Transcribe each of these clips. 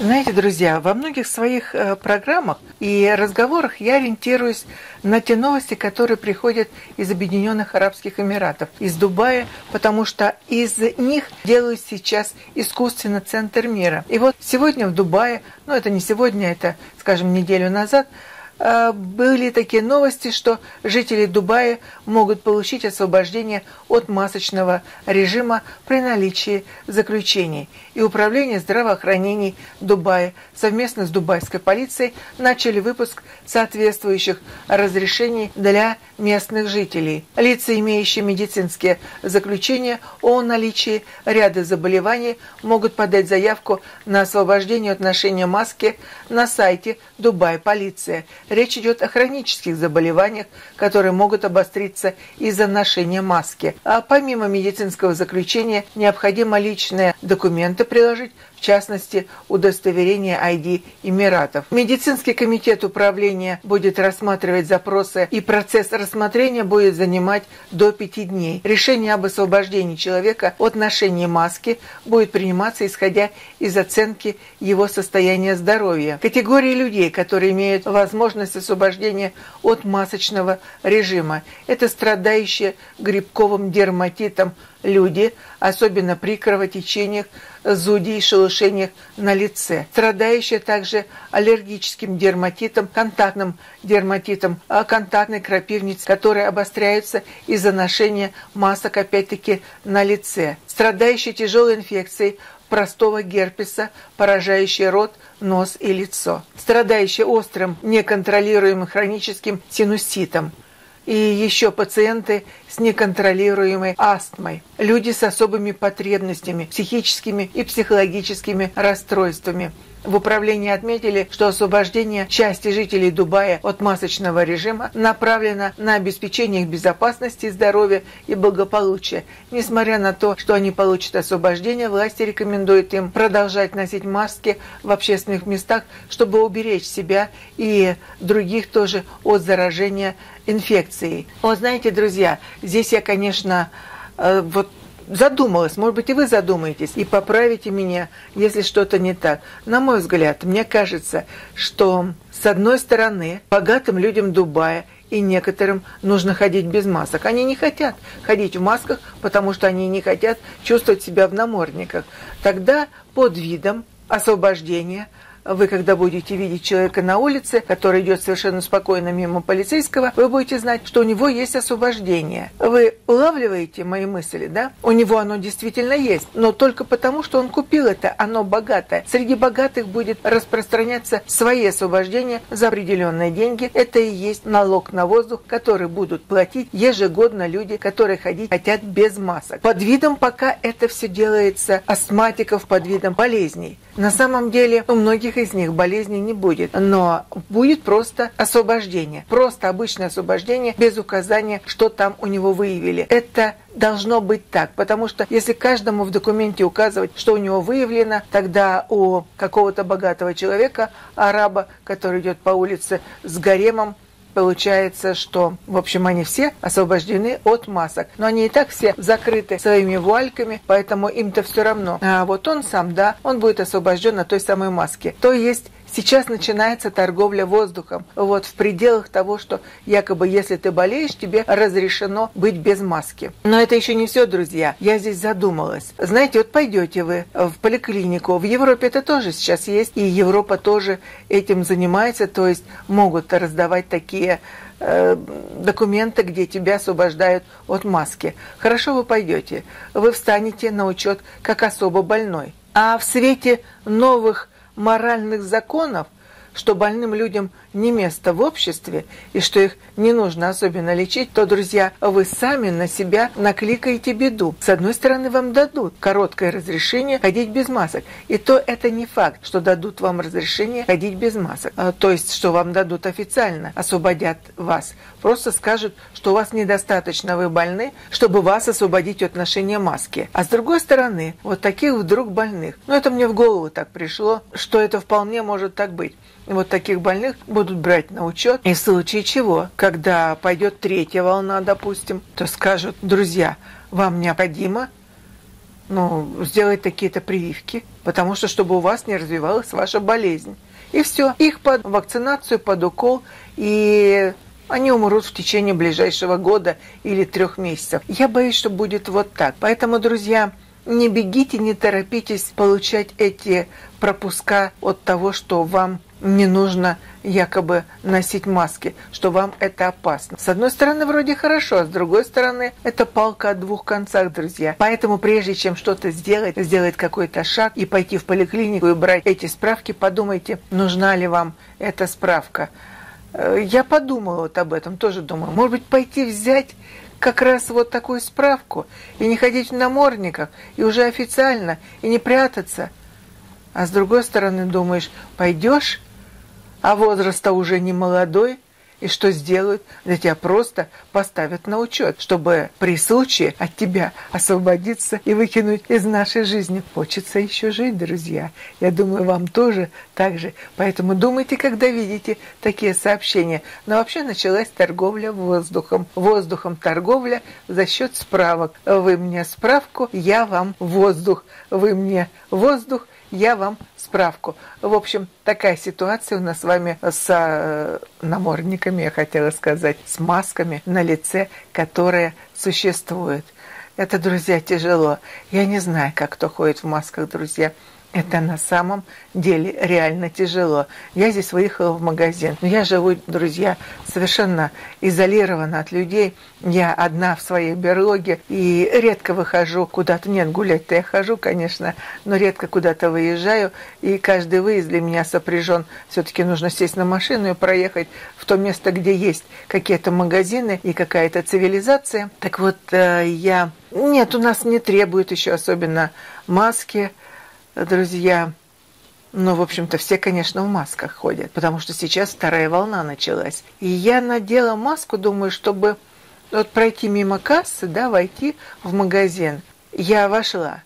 Знаете, друзья, во многих своих э, программах и разговорах я ориентируюсь на те новости, которые приходят из Объединенных Арабских Эмиратов, из Дубая, потому что из них делают сейчас искусственно центр мира. И вот сегодня в Дубае, ну это не сегодня, это, скажем, неделю назад, были такие новости, что жители Дубая могут получить освобождение от масочного режима при наличии заключений. И Управление здравоохранения Дубая совместно с дубайской полицией начали выпуск соответствующих разрешений для местных жителей. Лица, имеющие медицинские заключения о наличии ряда заболеваний, могут подать заявку на освобождение от ношения маски на сайте Дубай полиция. Речь идет о хронических заболеваниях, которые могут обостриться из-за ношения маски. А помимо медицинского заключения необходимо личные документы приложить, в частности, удостоверение ID Эмиратов. Медицинский комитет управления будет рассматривать запросы, и процесс рассмотрения будет занимать до пяти дней. Решение об освобождении человека от ношения маски будет приниматься исходя из оценки его состояния здоровья. Категории людей, которые имеют возможность освобождения от масочного режима, это страдающие грибковым дерматитом люди, особенно при кровотечениях, зуде и шелушениях на лице, страдающие также аллергическим дерматитом, контактным дерматитом, а контактной крапивницей, которые обостряются из-за ношения масок, опять-таки, на лице, страдающие тяжелой инфекцией, простого герпеса, поражающий рот, нос и лицо, страдающие острым, неконтролируемым хроническим синуситом, и еще пациенты с неконтролируемой астмой, люди с особыми потребностями, психическими и психологическими расстройствами – в управлении отметили, что освобождение части жителей Дубая от масочного режима направлено на обеспечение их безопасности, здоровья и благополучия. Несмотря на то, что они получат освобождение, власти рекомендуют им продолжать носить маски в общественных местах, чтобы уберечь себя и других тоже от заражения инфекцией. Вот знаете, друзья, здесь я, конечно, э, вот задумалась, может быть, и вы задумаетесь, и поправите меня, если что-то не так. На мой взгляд, мне кажется, что, с одной стороны, богатым людям Дубая и некоторым нужно ходить без масок. Они не хотят ходить в масках, потому что они не хотят чувствовать себя в намордниках. Тогда под видом освобождения – вы, когда будете видеть человека на улице, который идет совершенно спокойно мимо полицейского, вы будете знать, что у него есть освобождение. Вы улавливаете мои мысли, да? У него оно действительно есть, но только потому, что он купил это, оно богатое. Среди богатых будет распространяться свои освобождения за определенные деньги. Это и есть налог на воздух, который будут платить ежегодно люди, которые ходить хотят без масок. Под видом пока это все делается астматиков, под видом болезней. На самом деле у многих из них болезни не будет, но будет просто освобождение. Просто обычное освобождение без указания, что там у него выявили. Это должно быть так, потому что если каждому в документе указывать, что у него выявлено, тогда у какого-то богатого человека, араба, который идет по улице с гаремом, Получается, что, в общем, они все освобождены от масок. Но они и так все закрыты своими вуальками, поэтому им-то все равно. А вот он сам, да, он будет освобожден от той самой маски. То есть Сейчас начинается торговля воздухом. Вот в пределах того, что якобы если ты болеешь, тебе разрешено быть без маски. Но это еще не все, друзья. Я здесь задумалась. Знаете, вот пойдете вы в поликлинику. В Европе это тоже сейчас есть. И Европа тоже этим занимается. То есть могут раздавать такие э, документы, где тебя освобождают от маски. Хорошо вы пойдете. Вы встанете на учет как особо больной. А в свете новых моральных законов, что больным людям не место в обществе и что их не нужно особенно лечить, то, друзья, вы сами на себя накликаете беду. С одной стороны, вам дадут короткое разрешение ходить без масок. И то это не факт, что дадут вам разрешение ходить без масок. А, то есть, что вам дадут официально, освободят вас. Просто скажут, что у вас недостаточно, вы больны, чтобы вас освободить от ношения маски. А с другой стороны, вот таких вдруг больных, ну это мне в голову так пришло, что это вполне может так быть вот таких больных будут брать на учет. И в случае чего, когда пойдет третья волна, допустим, то скажут, друзья, вам необходимо ну, сделать такие-то прививки, потому что чтобы у вас не развивалась ваша болезнь. И все. Их под вакцинацию, под укол, и они умрут в течение ближайшего года или трех месяцев. Я боюсь, что будет вот так. Поэтому, друзья, не бегите, не торопитесь получать эти пропуска от того, что вам не нужно якобы носить маски, что вам это опасно. С одной стороны, вроде хорошо, а с другой стороны, это палка о двух концах, друзья. Поэтому прежде чем что-то сделать, сделать какой-то шаг и пойти в поликлинику и брать эти справки, подумайте, нужна ли вам эта справка. Э, я подумала вот об этом, тоже думаю, может быть, пойти взять как раз вот такую справку и не ходить в намордниках, и уже официально, и не прятаться. А с другой стороны думаешь, пойдешь, а возраст-то уже не молодой – и что сделают? Да тебя просто поставят на учет, чтобы при случае от тебя освободиться и выкинуть из нашей жизни. Хочется еще жить, друзья. Я думаю, вам тоже так же. Поэтому думайте, когда видите такие сообщения. Но вообще началась торговля воздухом. Воздухом торговля за счет справок. Вы мне справку, я вам воздух. Вы мне воздух, я вам справку. В общем, такая ситуация у нас с вами с э, намордниками, я хотела сказать, с масками на лице, которые существуют. Это, друзья, тяжело. Я не знаю, как кто ходит в масках, друзья. Это на самом деле реально тяжело. Я здесь выехала в магазин. Но я живу, друзья, совершенно изолированно от людей. Я одна в своей берлоге и редко выхожу куда-то. Нет, гулять-то я хожу, конечно, но редко куда-то выезжаю. И каждый выезд для меня сопряжен. Все-таки нужно сесть на машину и проехать в то место, где есть какие-то магазины и какая-то цивилизация. Так вот, э, я... Нет, у нас не требует еще особенно маски друзья, ну, в общем-то, все, конечно, в масках ходят, потому что сейчас вторая волна началась. И я надела маску, думаю, чтобы вот пройти мимо кассы, да, войти в магазин. Я вошла.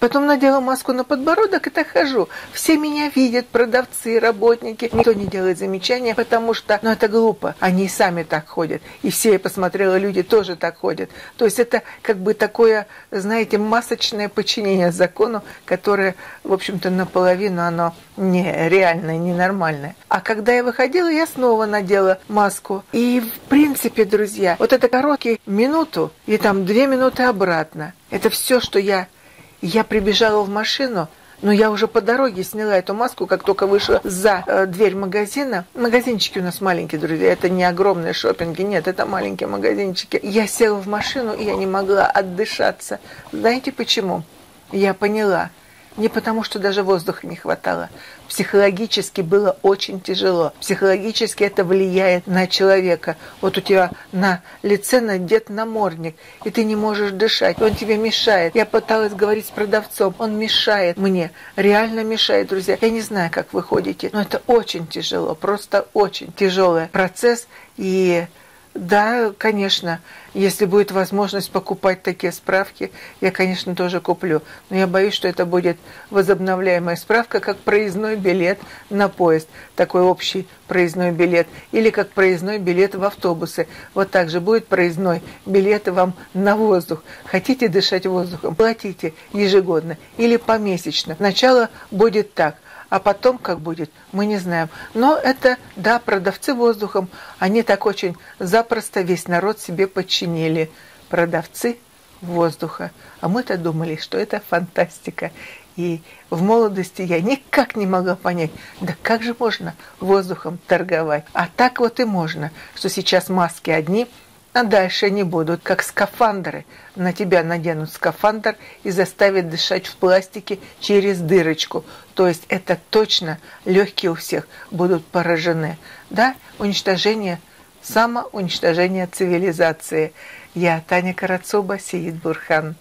Потом надела маску на подбородок и так хожу. Все меня видят, продавцы, работники. Никто не делает замечания, потому что, ну, это глупо. Они сами так ходят. И все, я посмотрела, люди тоже так ходят. То есть это как бы такое, знаете, масочное подчинение закону, которое, в общем-то, наполовину оно нереальное, ненормальное. А когда я выходила, я снова надела маску. И, в принципе, друзья, вот это короткий минуту и там две минуты обратно. Это все, что я я прибежала в машину, но я уже по дороге сняла эту маску, как только вышла за э, дверь магазина. Магазинчики у нас маленькие, друзья. Это не огромные шопинги, нет, это маленькие магазинчики. Я села в машину, и я не могла отдышаться. Знаете почему? Я поняла. Не потому, что даже воздуха не хватало. Психологически было очень тяжело. Психологически это влияет на человека. Вот у тебя на лице надет намордник, и ты не можешь дышать. Он тебе мешает. Я пыталась говорить с продавцом. Он мешает мне. Реально мешает, друзья. Я не знаю, как вы ходите, но это очень тяжело. Просто очень тяжелый процесс. И да, конечно, если будет возможность покупать такие справки, я, конечно, тоже куплю. Но я боюсь, что это будет возобновляемая справка, как проездной билет на поезд, такой общий проездной билет, или как проездной билет в автобусы. Вот так же будет проездной билет вам на воздух. Хотите дышать воздухом, платите ежегодно или помесячно. Сначала будет так – а потом как будет, мы не знаем. Но это, да, продавцы воздухом, они так очень запросто весь народ себе подчинили. Продавцы воздуха. А мы-то думали, что это фантастика. И в молодости я никак не могла понять, да как же можно воздухом торговать. А так вот и можно, что сейчас маски одни – а дальше они будут, как скафандры. На тебя наденут скафандр и заставят дышать в пластике через дырочку. То есть это точно легкие у всех будут поражены. Да, уничтожение, самоуничтожение цивилизации. Я Таня Карацуба, Сиит Бурхан.